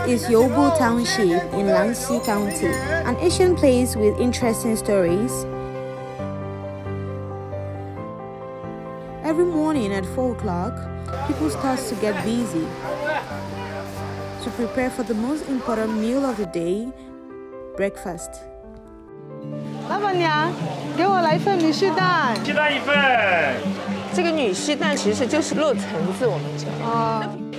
is Youbu Township in Lanxi County, an ancient place with interesting stories. Every morning at 4 o'clock, people start to get busy to prepare for the most important meal of the day, breakfast. 老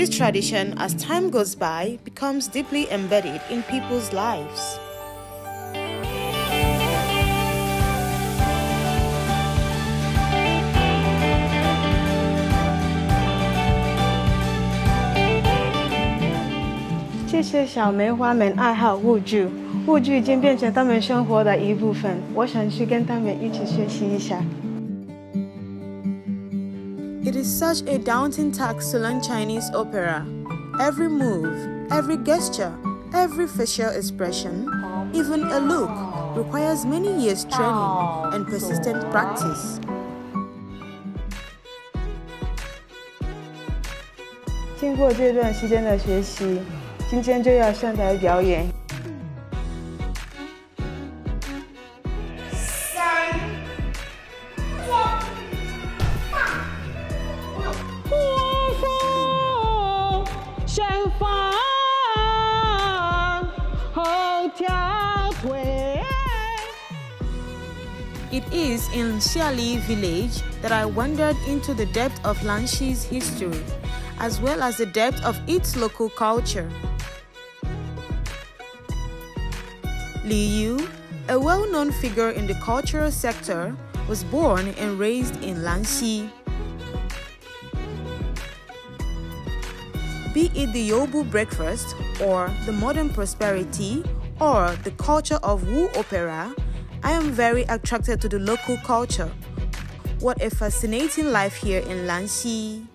This tradition, as time goes by, becomes deeply embedded in people's lives. 谢谢小梅花们爱好婺剧，婺剧已经变成他们生活的一部分。我想去跟他们一起学习一下。It is such a daunting task to learn Chinese opera. Every move, every gesture, every facial expression, even a look, requires many years training and persistent practice. 经过这段时间的学习，今天就要上台表演。 It is in Xiali village that I wandered into the depth of Lanxi's history, as well as the depth of its local culture. Li Yu, a well-known figure in the cultural sector, was born and raised in Lanxi. Be it the Youbu breakfast, or the modern prosperity, or the culture of Wu opera, I am very attracted to the local culture. What a fascinating life here in Lanxi.